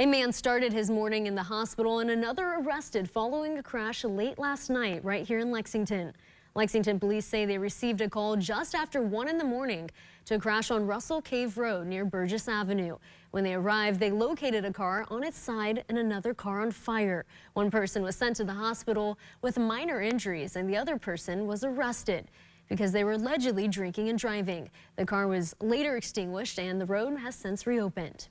A man started his morning in the hospital and another arrested following a crash late last night right here in Lexington. Lexington police say they received a call just after 1 in the morning to a crash on Russell Cave Road near Burgess Avenue. When they arrived, they located a car on its side and another car on fire. One person was sent to the hospital with minor injuries and the other person was arrested because they were allegedly drinking and driving. The car was later extinguished and the road has since reopened.